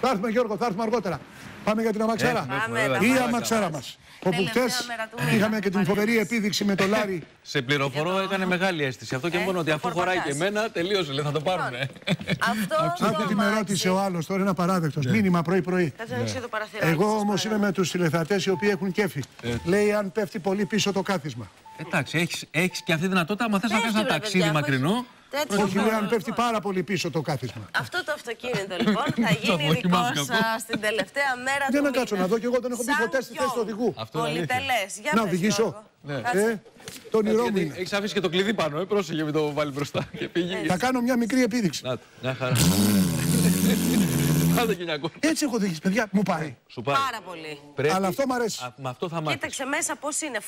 Θα έρθουμε Γιώργο, θα έρθουμε αργότερα. Πάμε για την αμαξάρα. Ναι, Πάμε, βέβαια. τα Η πάμε. αμαξάρα μας. Όπου Τελευταία χτε μέρα του μήνα. είχαμε και την φοβερή Παρέλαση. επίδειξη με το Λάρι. Σε πληροφορώ, έκανε μεγάλη αίσθηση. Αυτό και Ε, μόνο ότι το αφού χωράει και πορπακάς. εμένα, τελείωσε. Λέει, θα το πάρουνε. Αυτό Άκου το τι με αμάξι. ρώτησε ο άλλος τώρα, είναι απαράδεκτος. Ναι. Μήνυμα πρωί-πρωί. Κάτσε να ανοίξω το παραθυράκι. Εγώ σας όμως παρακαλώ. είμαι με τους τηλεθεατές οι οποίοι έχουν κέφι. Ε. Λέει αν πέφτει πολύ πίσω το κάθισμα. Εντάξει, έχεις, έχεις και αυτή τη δυνατότητα. Αν θες να Πέφτει, κάνεις ένα ρε, ταξίδι παιδιά, μακρινό. Χωρίς- Τέτοιο Όχι, λέει μπορώ, αν πέφτει λοιπόν. πάρα πολύ πίσω το κάθισμα. Αυτό το αυτοκίνητο λοιπόν θα γίνει δικό δοκιμάζω σας την τελευταία μέρα Για του να κάτσω μήνα. να δω και εγώ δεν έχω μπει Σαν ποτέ στη θέση ποιο; του οδηγού. Αυτό είναι αλήθεια. Πολυτελές. Για Να πες, οδηγήσω. Γιώργο. Ναι. Κάτσε. Ε, το όνειρό μου Γιατί είναι. έχεις αφήσει και το κλειδί πάνω, ε, πρόσεχε μην το βάλει μπροστά και πήγε. Θα κάνω μια μικρή επίδειξη. Να, μια χαρά. Άντε Κυριακό. Έτσι έχω οδηγήσει, παιδιά, μου πάει. Σου πάει. Πάρα πολύ. Πρέπει- Αλλά αυτό μ' αρέσει. Α, Με αυτό θα μάθεις. Κοίταξε μέσα πώς είναι.